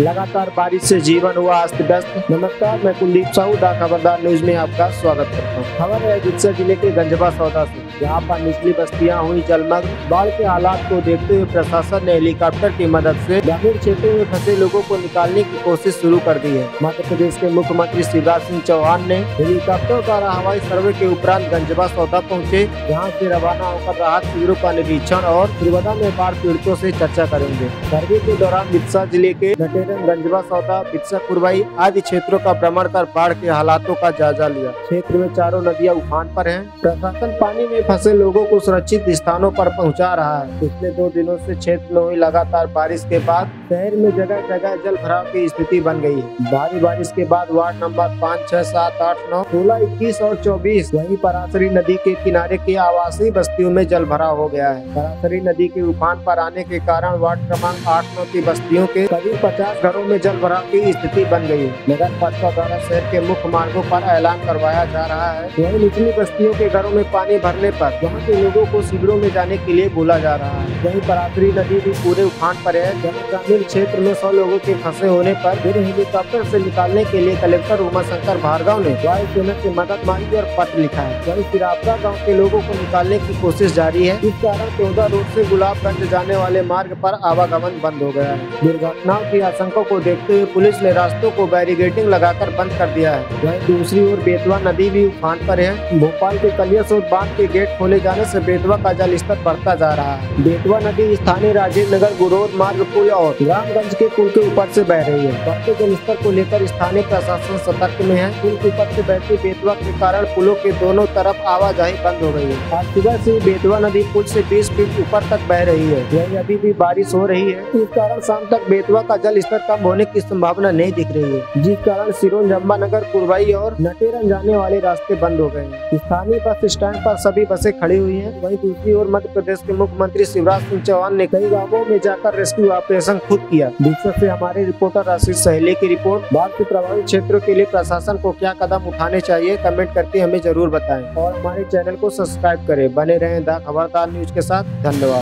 लगातार बारिश से जीवन हुआ, अस्त व्यस्त। नमस्कार, मैं कुलदीप साहू दा खबरदार न्यूज़ में आपका स्वागत करता हूँ। खबर है जिससे ज़िले के गंजबा सौदा से। यहाँ पर निचली बस्तियाँ हुई जलमग्न। बाढ़ के हालात को देखते हुए प्रशासन ने हेलीकॉप्टर की मदद से ग्रामीण क्षेत्रों में फंसे लोगों को निकालने की कोशिश शुरू कर दी है। मध्य प्रदेश के मुख्यमंत्री शिवराज सिंह चौहान ने हेलीकॉप्टर द्वारा हवाई सर्वे के उपरांत गंजबा सौदा पहुँचे यहाँ से रवाना होकर राहत शिविरों का निरीक्षण और त्रिवदा में बाढ़ पीड़ितों ऐसी चर्चा करेंगे। सर्वे के दौरान बिरसा ज़िले के नटेरन गंजबा सौदा बिरसा कुरबाई आदि क्षेत्रों का भ्रमण कर बाढ़ के हालातों का जायजा लिया। क्षेत्र में चारों नदियाँ उफान पर है। प्रशासन पानी में फंसे लोगों को सुरक्षित स्थानों पर पहुँचा रहा है। पिछले दो दिनों से क्षेत्र में हुई लगातार बारिश के बाद शहर में जगह जगह जल भराव की स्थिति बन गई है। भारी बारिश के बाद वार्ड नंबर पाँच, छह, सात, आठ, नौ, सोलह, इक्कीस और चौबीस, वहीं परासरी नदी के किनारे की आवासीय बस्तियों में जल भराव हो गया है। परासरी नदी के उफान पर आने के कारण वार्ड क्रमांक आठ, नौ की बस्तियों के करीब पचास घरों में जल भराव की स्थिति बन गई नगर पालिका द्वारा शहर के मुख्य मार्गों पर ऐलान करवाया जा रहा है। वही निचली बस्तियों के घरों में पानी भरने पर वहाँ के लोगों को शिविरों में जाने के लिए बोला जा रहा है। वही परासरी नदी भी पूरे उफान पर है। जहाँ क्षेत्र में सौ लोगों के फंसे होने पर फिर हेलीकॉप्टर से निकालने के लिए कलेक्टर उमा शंकर भार्गव ने वायुसेना की मदद मांगी और पत्र लिखा है। वहीं सिरापरा गाँव के लोगों को निकालने की कोशिश जारी है। इस कारण चौदह रोड ऐसी गुलाबगंज जाने वाले मार्ग आरोप आवागमन बंद हो गया है। दुर्घटनाओं की आशंका को देखते हुए पुलिस ने रास्तों को बैरिगेटिंग लगाकर बंद कर दिया है। वही दूसरी ओर बेतवा नदी भी उफान पर है। भोपाल के कलियासोत बाँध के गेट खोले जाने से बेतवा का जल स्तर बढ़ता जा रहा है। बेतवा नदी स्थानीय राजीव नगर गुरोद मार्ग, पुल और रामगंज के पुल के ऊपर से बह रही है। बढ़ते जल स्तर को लेकर स्थानीय प्रशासन सतर्क में है। पुल के ऊपर से बहती बेतवा के कारण पुलों के दोनों तरफ़ आवाजाही बंद हो गई है। आज सुबह से बेतवा नदी पुल से 20 फीट ऊपर तक बह रही है। वहीं अभी भी बारिश हो रही है। इस कारण शाम तक बेतवा का जल स्तर कम होने की संभावना नहीं दिख रही है। जिस कारण सिरोन जम्बा नगर कुरवाई और नटेरन जाने वाले रास्ते बंद हो गए हैं। स्थानीय बस स्टैंड पर सभी बसें खड़ी हुई हैं। वहीं दूसरी ओर मध्य प्रदेश के मुख्यमंत्री शिवराज सिंह चौहान ने कई गाँवों में जाकर रेस्क्यू ऑपरेशन खुद किया। दूसरे से हमारे रिपोर्टर आशीष सहेली की रिपोर्ट। बाढ़ के प्रभावित क्षेत्रों के लिए प्रशासन को क्या कदम उठाने चाहिए, कमेंट करके हमें ज़रूर बताएँ। और हमारे चैनल को सब्सक्राइब करें। बने रहें द खबरदार न्यूज़ के साथ। धन्यवाद।